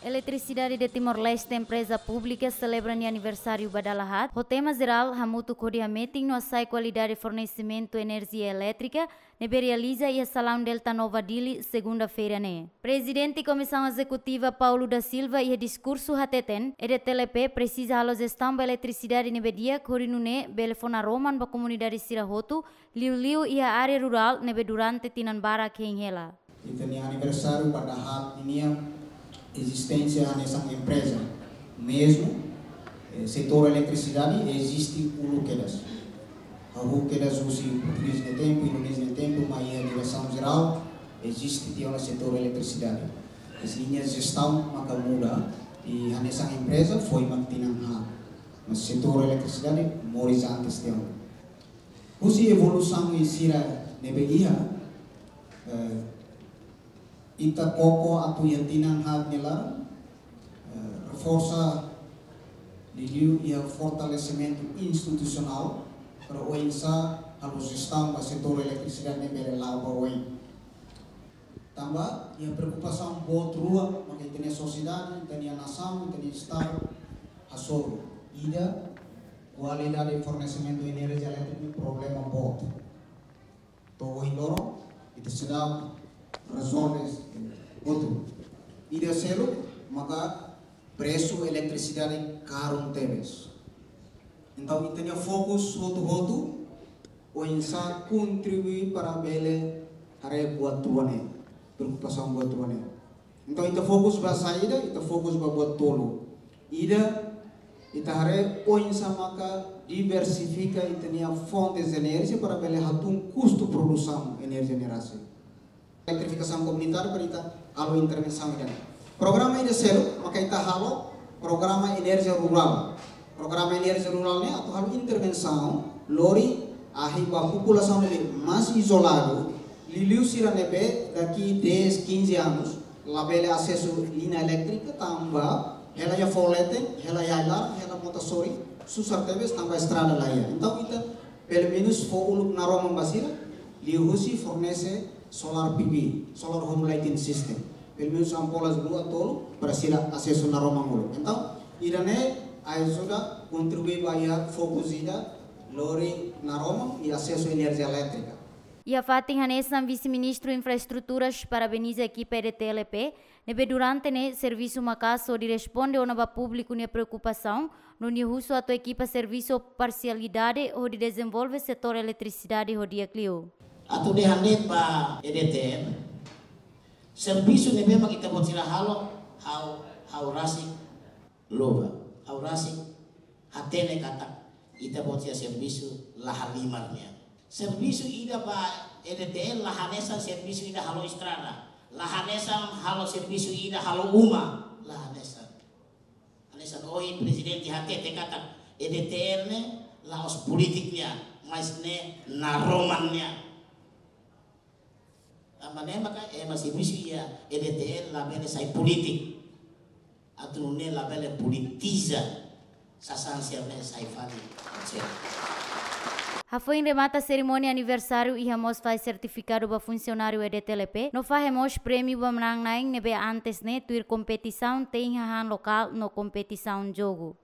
Eletricidade de Timor-Leste, empresa pública, celebra o aniversário Badalahat. O tema geral, Hamutu Kodiameting, no assai qualidade de fornecimento de energia elétrica, nebe realiza e a Salão Delta Nova Dili, segunda-feira, né. Presidente e Comissão Executiva Paulo da Silva e discurso hateten, e de TLP precisa a gestão da eletricidade nebe dia, corinune, belefona roman ba comunidade Sirahotu, liu-liu e a área rural nebe durante Tinanbara, Kenhela. Então, aniversário Badalahat ini existência nessa empresa. Mesmo eh, setor eletricidade existe o Luquedas. A Luquedas usa português de tempo, inglês de tempo, mas a direção geral existe no setor eletricidade. As linhas de gestão maka e nessa empresa foi mantinha mas setor eletricidade moris antes de Usi evolução e sira nebeia uh, ita koko atu yantinan hat nila uh, reforça liliu e o fortalecimento institucional para o INSA a gestão do setor eletricidade nível lá para o Também e a preocupação boa rua, porque tem a sociedade, tem a nação, tem o estado, a sua ida, qualidade de fornecimento de energia elétrica, problema bom. Todo o itu sedang resolve outro. E terceiro, maka preço eletricidade caro teves. Então, tenha fokus roto-roto, o insa contribui para bele hare buat tuane, preocupação buat tuane. Então, ita fokus ba saída, ita fokus buat tolo. Ida, ita hare o insa maka diversifica e tenha fontes de energia para bele hatung custo produção energia elektrifikasi komunitar berita alo intervenção. Programa ini selo maka kita halo programa energia rural. Programa energia rural ini atau halo intervenção lori ahi ba população ele mais isolado. Liliu sira nebe daqui 10, 15 anos labele acesso linha elétrica tamba ela já folete ela já lá ela motasori susar tebes tamba estrada lá então kita pelo menos for uluk naroma basira husi fornece solar PV, solar home lighting system. Pelo menos ampolas blue atolo para ser acesso na Roma mulo. Então, irane ajuda contribuir para fokus ida lori na Roma e acesso à energia elétrica. E a Fatin Hanessan, vice-ministro de Infraestruturas, parabeniza a equipe da TLP. Nebe durante ne serviço macasso de responde ao nova público ne preocupação, no nihuso a tua equipa serviço parcialidade ou de desenvolve setor eletricidade ou dia Clio Atau dihandit ba edeten. servisu ni memang kita buat sila halo. Hau, hau rasik. Loba. Hau rasik. Hatene kata. kita buat sila serbisu lahalimarnya. Serbisu ida ba edeten lahanesa serbisu ida halo istrada. Lahanesa halo serbisu ida halo uma. Lahanesa. Hanesan oin presiden di hati kata. EDTR ne laos politiknya, maisne naromannya, amane maka e masih misi ya EDTN labele sai politik atau ne labele politiza sasan siapa sai fali Rafael remata a cerimônia aniversário e Ramos faz certificado para funcionário EDTLP. No fazemos prêmio para menang naing nebe antes né tuir competição tem local no competição jogo.